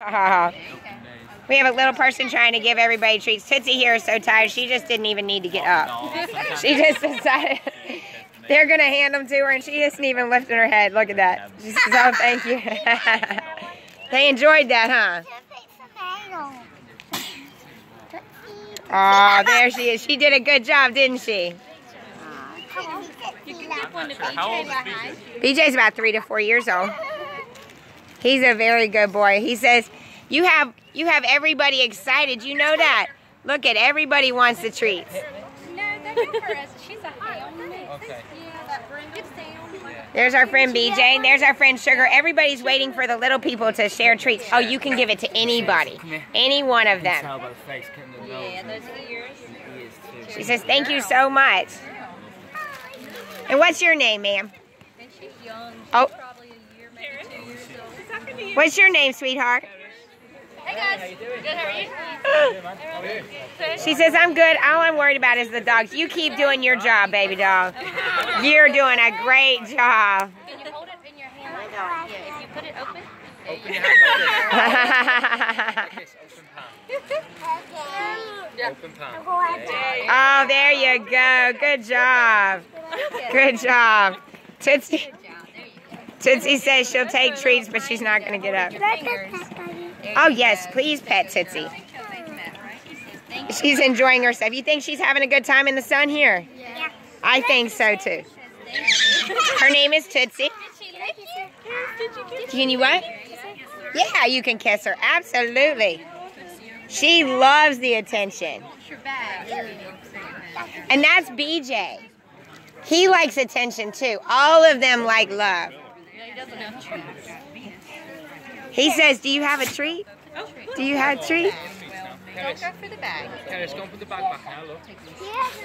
we have a little person trying to give everybody treats. Tootsie here is so tired, she just didn't even need to get up. She just decided they're going to hand them to her, and she isn't even lifting her head. Look at that. She says, oh, thank you. they enjoyed that, huh? Oh, there she is. She did a good job, didn't she? BJ's about three to four years old. He's a very good boy. He says, "You have you have everybody excited. You know that. Look at everybody wants the treats." No, they're for us. She's a hound. Okay. There's our friend BJ. There's our friend Sugar. Everybody's waiting for the little people to share treats. Oh, you can give it to anybody. Any one of them. Yeah, those ears. She says, thank you so much. And what's your name, ma'am? And she's young. She's Oh. Probably a year, maybe two years old. What's your name, sweetheart? Hey guys. Good, how are you? She says, I'm good. All I'm worried about is the dogs. You keep doing your job, baby dog. You're doing a great job. Can you hold it in your hand like that? Yeah, if you put it open. Open your hand like this. Open palm. Open palm. oh, there you go. Good job. Good job. Tootsie, Tootsie says she'll take treats, but she's not going to get up. Oh, yes. Please pet Tootsie. She's enjoying herself. You think she's having a good time in the sun here? Yeah. I think so, too. Her name is Tootsie. Can you what? Yeah, you can kiss her. Absolutely. She loves the attention. And that's BJ. He likes attention too. All of them like love. He says, Do you have a treat? Do you have a treat? Don't go for the bag. Okay, let's go and put the bag back now, look. Yes.